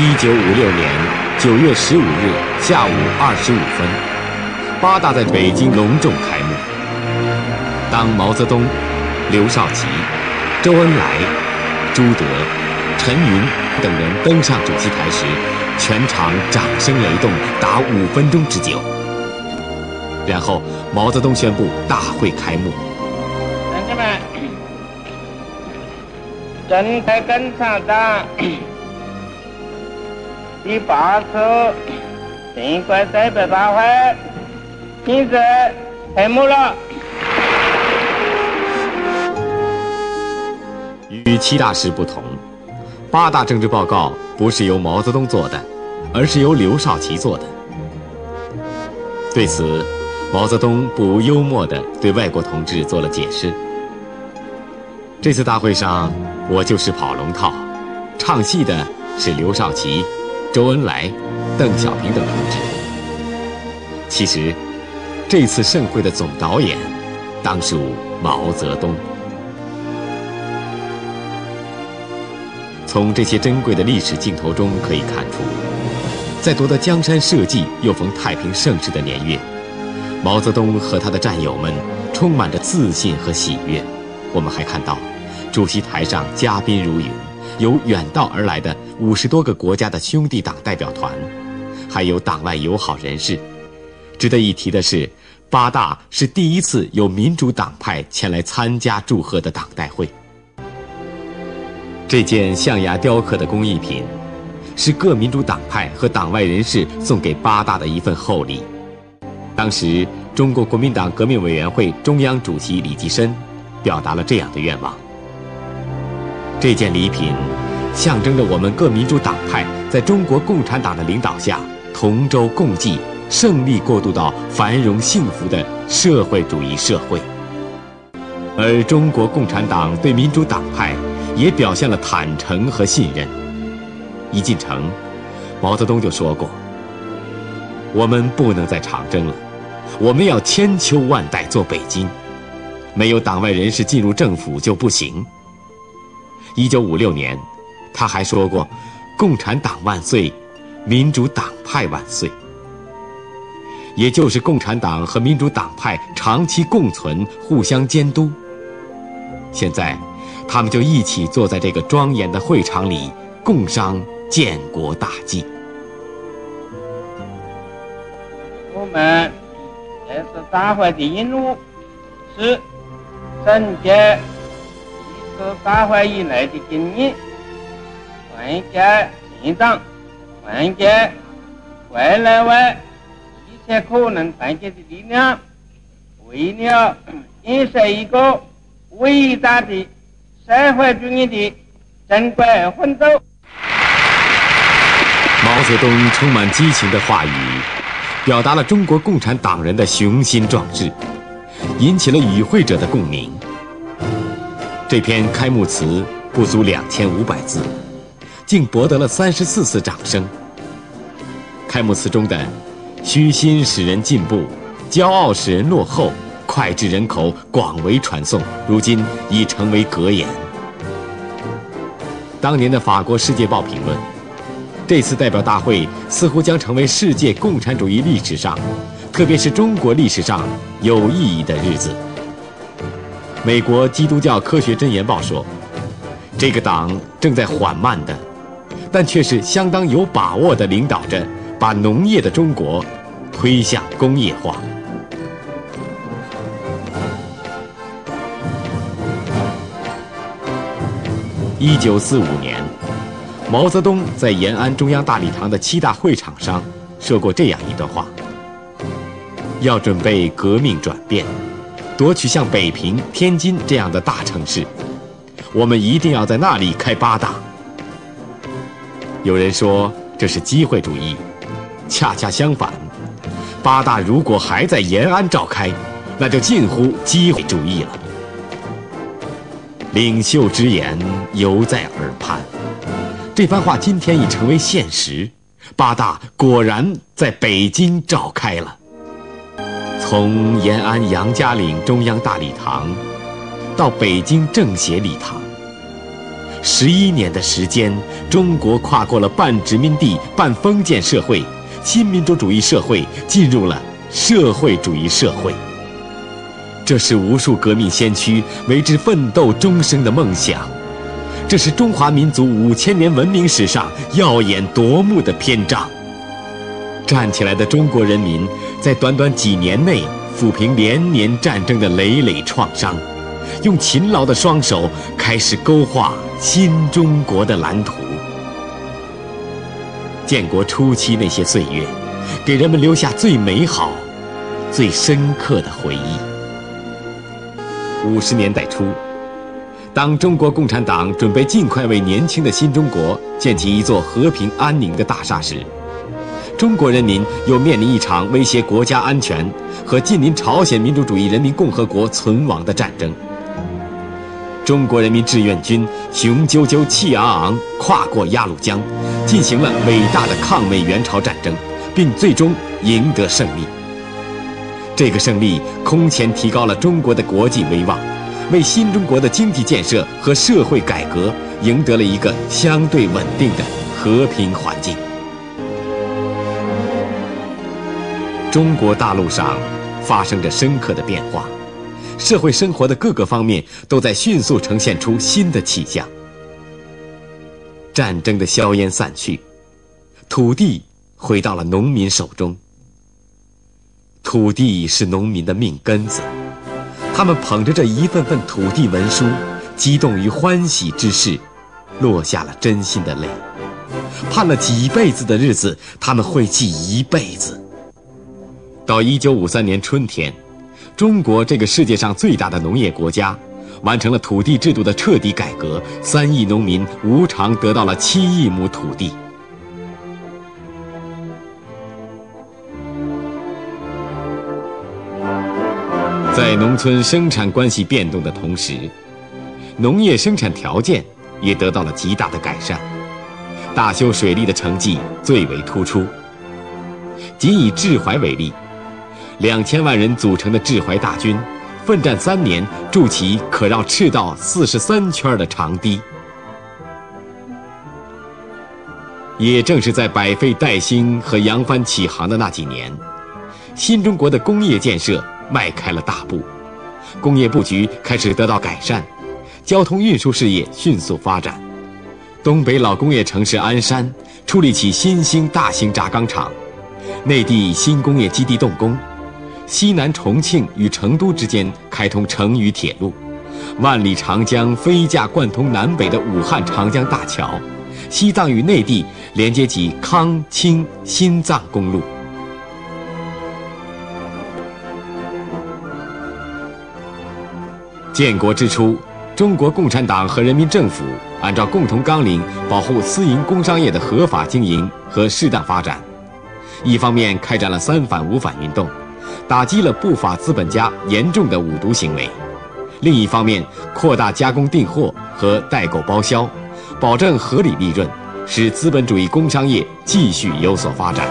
一九五六年九月十五日下午二十五分，八大在北京隆重开幕。当毛泽东、刘少奇、周恩来、朱德、陈云等人登上主席台时，全场掌声雷动达五分钟之久。然后，毛泽东宣布大会开幕。同志们，正在共产党第八次全国代表大会现在开幕了。与七大事不同，八大政治报告不是由毛泽东做的，而是由刘少奇做的。对此，毛泽东不无幽默地对外国同志做了解释。这次大会上，我就是跑龙套，唱戏的是刘少奇、周恩来、邓小平等同志。其实，这次盛会的总导演，当属毛泽东。从这些珍贵的历史镜头中可以看出，在夺得江山社稷又逢太平盛世的年月。毛泽东和他的战友们充满着自信和喜悦。我们还看到，主席台上嘉宾如云，由远道而来的五十多个国家的兄弟党代表团，还有党外友好人士。值得一提的是，八大是第一次有民主党派前来参加祝贺的党代会。这件象牙雕刻的工艺品，是各民主党派和党外人士送给八大的一份厚礼。当时，中国国民党革命委员会中央主席李济深表达了这样的愿望。这件礼品，象征着我们各民主党派在中国共产党的领导下同舟共济、胜利过渡到繁荣幸福的社会主义社会。而中国共产党对民主党派也表现了坦诚和信任。一进城，毛泽东就说过：“我们不能再长征了。”我们要千秋万代做北京，没有党外人士进入政府就不行。一九五六年，他还说过：“共产党万岁，民主党派万岁。”也就是共产党和民主党派长期共存，互相监督。现在，他们就一起坐在这个庄严的会场里，共商建国大计。我们。这次大会的任务是总结一次大会以来的经验，团结全党，团结国内外一切可能团结的力量，为了建设一个伟大的社会主义的中国奋斗。毛泽东充满激情的话语。表达了中国共产党人的雄心壮志，引起了与会者的共鸣。这篇开幕词不足两千五百字，竟博得了三十四次掌声。开幕词中的“虚心使人进步，骄傲使人落后，脍炙人口，广为传颂”，如今已成为格言。当年的法国《世界报》评论。这次代表大会似乎将成为世界共产主义历史上，特别是中国历史上有意义的日子。美国基督教科学箴言报说：“这个党正在缓慢的，但却是相当有把握的领导着，把农业的中国推向工业化。”一九四五年。毛泽东在延安中央大礼堂的七大会场上说过这样一段话：要准备革命转变，夺取像北平、天津这样的大城市，我们一定要在那里开八大。有人说这是机会主义，恰恰相反，八大如果还在延安召开，那就近乎机会主义了。领袖之言犹在耳畔。这番话今天已成为现实，八大果然在北京召开了。从延安杨家岭中央大礼堂，到北京政协礼堂，十一年的时间，中国跨过了半殖民地半封建社会，新民主主义社会进入了社会主义社会。这是无数革命先驱为之奋斗终生的梦想，这是中华民族五千年文明史上耀眼夺目的篇章。站起来的中国人民，在短短几年内抚平连年战争的累累创伤，用勤劳的双手开始勾画新中国的蓝图。建国初期那些岁月，给人们留下最美好、最深刻的回忆。五十年代初，当中国共产党准备尽快为年轻的新中国建起一座和平安宁的大厦时，中国人民又面临一场威胁国家安全和近邻朝鲜民主主义人民共和国存亡的战争。中国人民志愿军雄赳赳气昂昂跨过鸭绿江，进行了伟大的抗美援朝战争，并最终赢得胜利。这个胜利空前提高了中国的国际威望，为新中国的经济建设和社会改革赢得了一个相对稳定的和平环境。中国大陆上发生着深刻的变化，社会生活的各个方面都在迅速呈现出新的气象。战争的硝烟散去，土地回到了农民手中。土地是农民的命根子，他们捧着这一份份土地文书，激动于欢喜之事，落下了真心的泪。盼了几辈子的日子，他们会记一辈子。到一九五三年春天，中国这个世界上最大的农业国家，完成了土地制度的彻底改革，三亿农民无偿得到了七亿亩土地。在农村生产关系变动的同时，农业生产条件也得到了极大的改善。大修水利的成绩最为突出。仅以治淮为例，两千万人组成的治淮大军，奋战三年，筑起可绕赤道四十三圈的长堤。也正是在百废待兴和扬帆起航的那几年，新中国的工业建设。迈开了大步，工业布局开始得到改善，交通运输事业迅速发展。东北老工业城市鞍山矗立起新兴大型轧钢厂，内地新工业基地动工，西南重庆与成都之间开通成渝铁路，万里长江飞架贯通南北的武汉长江大桥，西藏与内地连接起康青新藏公路。建国之初，中国共产党和人民政府按照共同纲领，保护私营工商业的合法经营和适当发展。一方面开展了“三反五反”运动，打击了不法资本家严重的五毒行为；另一方面扩大加工订货和代购包销，保证合理利润，使资本主义工商业继续有所发展。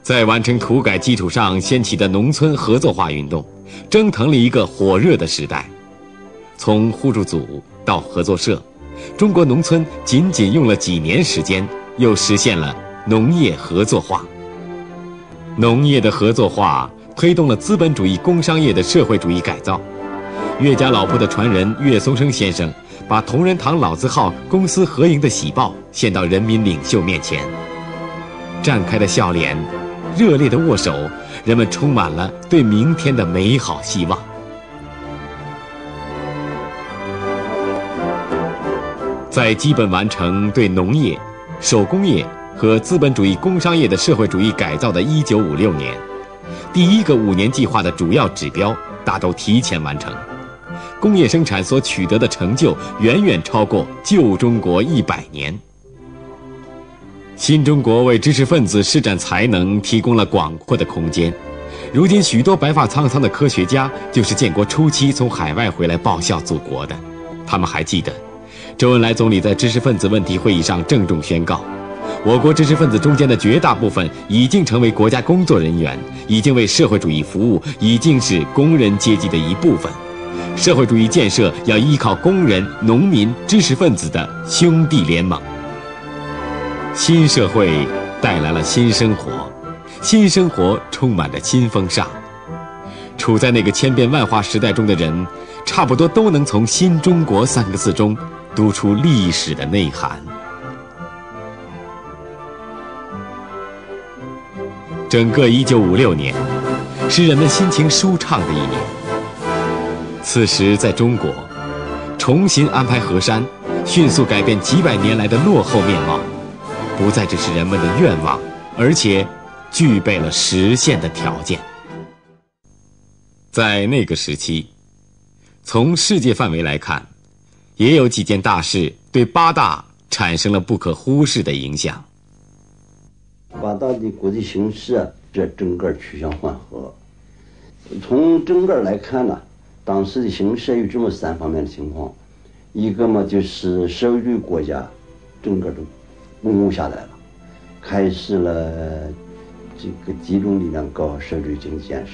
在完成土改基础上掀起的农村合作化运动，蒸腾了一个火热的时代。从互助组到合作社，中国农村仅仅用了几年时间，又实现了农业合作化。农业的合作化推动了资本主义工商业的社会主义改造。岳家老铺的传人岳松生先生，把同仁堂老字号公私合营的喜报献到人民领袖面前，绽开的笑脸。热烈的握手，人们充满了对明天的美好希望。在基本完成对农业、手工业和资本主义工商业的社会主义改造的1956年，第一个五年计划的主要指标大都提前完成，工业生产所取得的成就远远超过旧中国一百年。新中国为知识分子施展才能提供了广阔的空间。如今，许多白发苍苍的科学家就是建国初期从海外回来报效祖国的。他们还记得，周恩来总理在知识分子问题会议上郑重宣告：我国知识分子中间的绝大部分已经成为国家工作人员，已经为社会主义服务，已经是工人阶级的一部分。社会主义建设要依靠工人、农民、知识分子的兄弟联盟。新社会带来了新生活，新生活充满着新风尚。处在那个千变万化时代中的人，差不多都能从“新中国”三个字中读出历史的内涵。整个1956年，是人们心情舒畅的一年。此时，在中国，重新安排河山，迅速改变几百年来的落后面貌，不再只是人们的愿望，而且具备了实现的条件。在那个时期，从世界范围来看，也有几件大事对八大产生了不可忽视的影响。八大的国际形势，这整个趋向缓和。从整个来看呢，当时的形势有这么三方面的情况：一个嘛，就是社会主义国家整个都稳固下来了，开始了这个集中力量搞社会主义经济建设；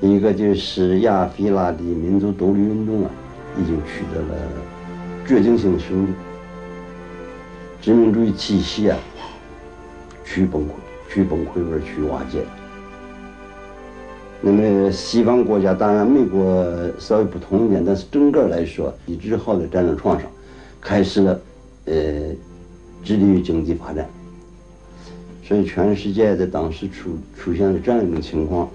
一个就是亚非拉的民族独立运动啊，已经取得了决定性的胜利，殖民主义体系啊。去崩溃，去崩溃或者趋于瓦解。那么西方国家，当然美国稍微不同一点，但是整个来说，一直好在战争床上，开始了，呃，致力于经济发展。所以全世界在当时出出现了这样一种情况，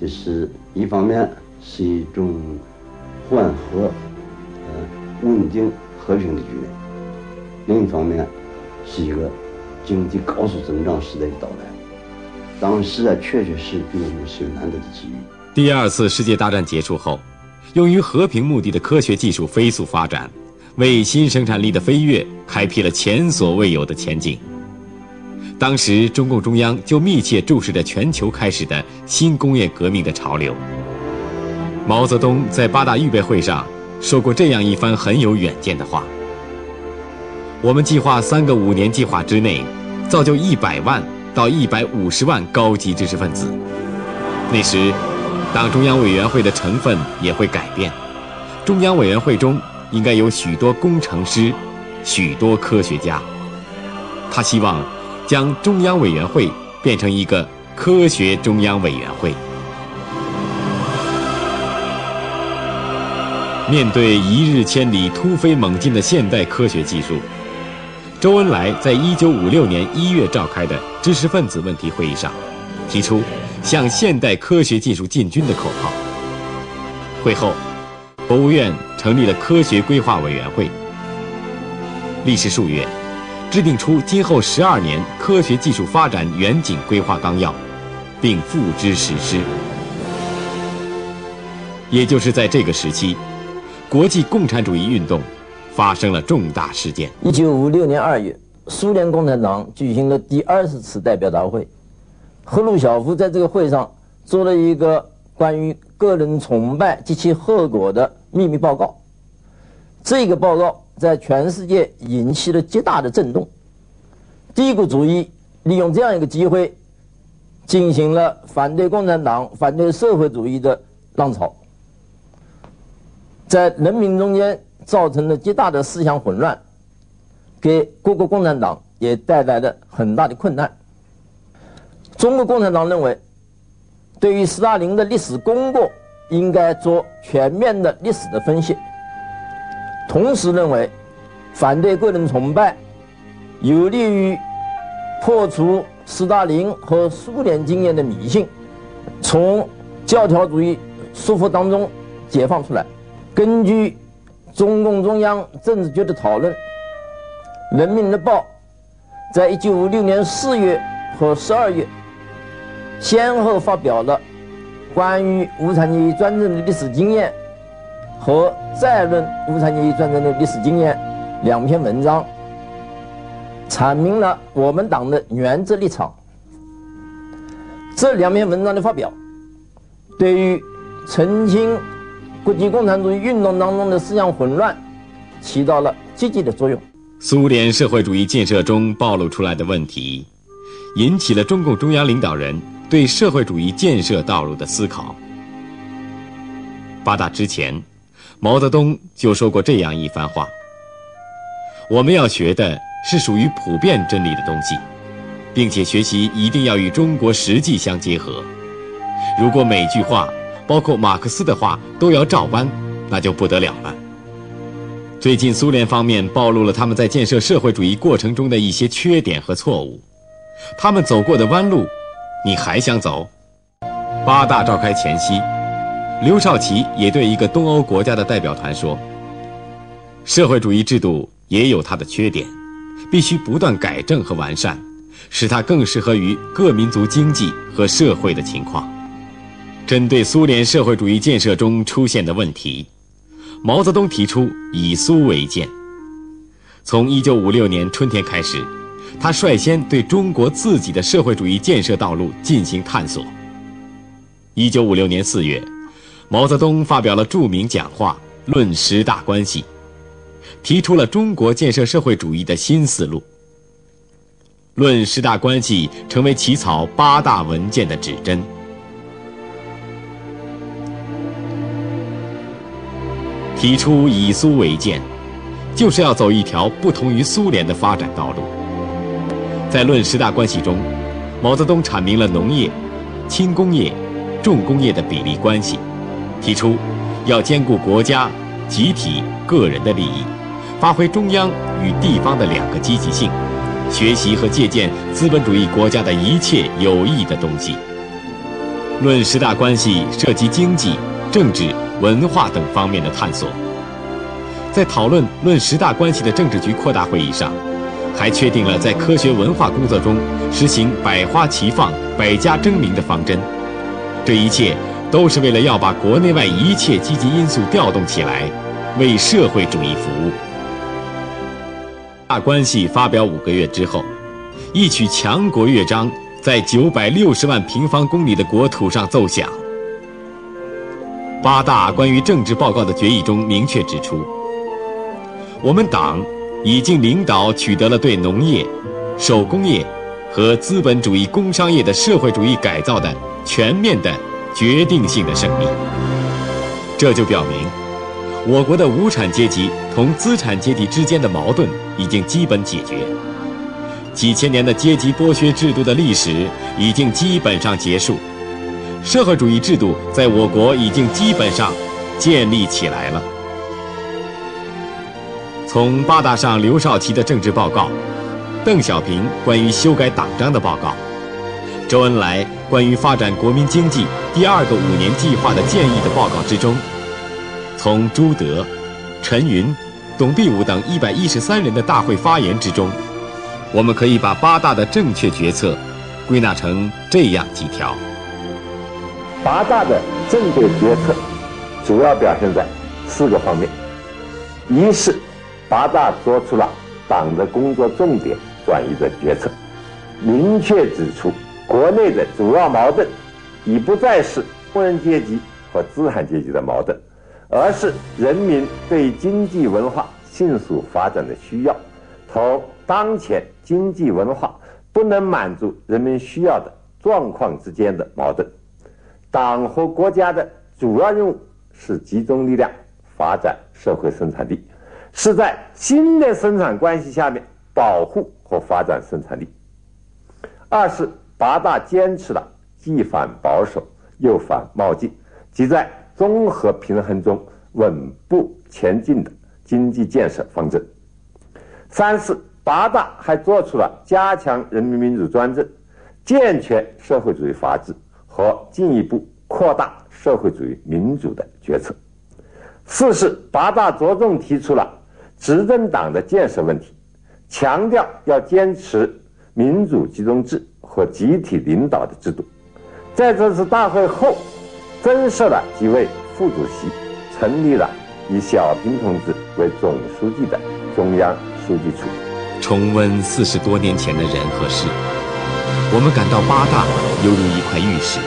就是一方面是一种缓和、稳定、和平的局面，另一方面是一个。经济高速增长时代的到来，当时啊，确确实对我们是有难得的机遇。第二次世界大战结束后，用于和平目的的科学技术飞速发展，为新生产力的飞跃开辟了前所未有的前景。当时，中共中央就密切注视着全球开始的新工业革命的潮流。毛泽东在八大预备会上说过这样一番很有远见的话：“我们计划三个五年计划之内。”造就一百万到一百五十万高级知识分子。那时，党中央委员会的成分也会改变，中央委员会中应该有许多工程师，许多科学家。他希望将中央委员会变成一个科学中央委员会。面对一日千里、突飞猛进的现代科学技术。周恩来在一九五六年一月召开的知识分子问题会议上，提出向现代科学技术进军的口号。会后，国务院成立了科学规划委员会，历时数月，制定出今后十二年科学技术发展远景规划纲要，并付之实施。也就是在这个时期，国际共产主义运动。发生了重大事件。一九五六年二月，苏联共产党举行了第二十次代表大会，赫鲁晓夫在这个会上做了一个关于个人崇拜及其后果的秘密报告。这个报告在全世界引起了极大的震动。帝国主义利用这样一个机会，进行了反对共产党、反对社会主义的浪潮，在人民中间。造成了极大的思想混乱，给各个共产党也带来了很大的困难。中国共产党认为，对于斯大林的历史功过，应该做全面的历史的分析。同时认为，反对个人崇拜，有利于破除斯大林和苏联经验的迷信，从教条主义束缚当中解放出来。根据中共中央政治局的讨论，《人民日报》在一九五六年四月和十二月，先后发表了关于无产阶级专政的历史经验和再论无产阶级专政的历史经验两篇文章，阐明了我们党的原则立场。这两篇文章的发表，对于澄清。国际共产主义运动当中的思想混乱，起到了积极的作用。苏联社会主义建设中暴露出来的问题，引起了中共中央领导人对社会主义建设道路的思考。八大之前，毛泽东就说过这样一番话：“我们要学的是属于普遍真理的东西，并且学习一定要与中国实际相结合。如果每句话，包括马克思的话，都要照搬，那就不得了了。”最近，苏联方面暴露了他们在建设社会主义过程中的一些缺点和错误。他们走过的弯路，你还想走？八大召开前夕，刘少奇也对一个东欧国家的代表团说：“社会主义制度也有它的缺点，必须不断改正和完善，使它更适合于各民族经济和社会的情况。”针对苏联社会主义建设中出现的问题。毛泽东提出以苏为鉴。从1956年春天开始，他率先对中国自己的社会主义建设道路进行探索。1956年4月，毛泽东发表了著名讲话《论十大关系》，提出了中国建设社会主义的新思路。《论十大关系》成为起草八大文件的指针。提出以苏为鉴，就是要走一条不同于苏联的发展道路。在论十大关系中，毛泽东阐明了农业、轻工业、重工业的比例关系，提出要兼顾国家、集体、个人的利益，发挥中央与地方的两个积极性，学习和借鉴资本主义国家的一切有益的东西。论十大关系涉及经济、政治。文化等方面的探索，在讨论论十大关系的政治局扩大会议上，还确定了在科学文化工作中实行百花齐放、百家争鸣的方针。这一切都是为了要把国内外一切积极因素调动起来，为社会主义服务。大关系发表五个月之后，一曲强国乐章在九百六十万平方公里的国土上奏响。八大关于政治报告的决议中明确指出，我们党已经领导取得了对农业、手工业和资本主义工商业的社会主义改造的全面的决定性的胜利。这就表明，我国的无产阶级同资产阶级之间的矛盾已经基本解决，几千年的阶级剥削制度的历史已经基本上结束。社会主义制度在我国已经基本上建立起来了。从八大上刘少奇的政治报告，邓小平关于修改党章的报告，周恩来关于发展国民经济第二个五年计划的建议的报告之中，从朱德、陈云、董必武等一百一十三人的大会发言之中，我们可以把八大的正确决策归纳成这样几条。八大的正确决策主要表现在四个方面：一是八大做出了党的工作重点转移的决策，明确指出国内的主要矛盾已不再是工人阶级和资产阶级的矛盾，而是人民对经济文化迅速发展的需要。同当前经济文化不能满足人民需要的状况之间的矛盾。党和国家的主要任务是集中力量发展社会生产力，是在新的生产关系下面保护和发展生产力。二是八大坚持了既反保守又反冒进，即在综合平衡中稳步前进的经济建设方针。三是八大还做出了加强人民民主专政、健全社会主义法治。和进一步扩大社会主义民主的决策。四是八大着重提出了执政党的建设问题，强调要坚持民主集中制和集体领导的制度。在这次大会后，增设了几位副主席，成立了以小平同志为总书记的中央书记处。重温四十多年前的人和事。我们感到八大犹如一块玉石，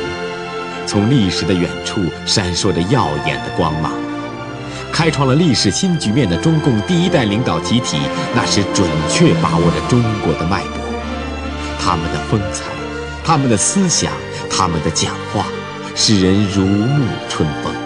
从历史的远处闪烁着耀眼的光芒。开创了历史新局面的中共第一代领导集体，那是准确把握着中国的脉搏。他们的风采，他们的思想，他们的讲话，使人如沐春风。